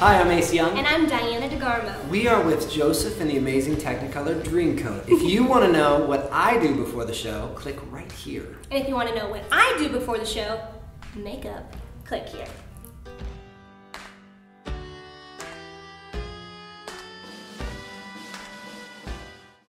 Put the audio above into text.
Hi, I'm Ace Young. And I'm Diana DeGarmo. We are with Joseph and the amazing Technicolor Dreamcoat. If you want to know what I do before the show, click right here. And if you want to know what I do before the show, makeup, click here.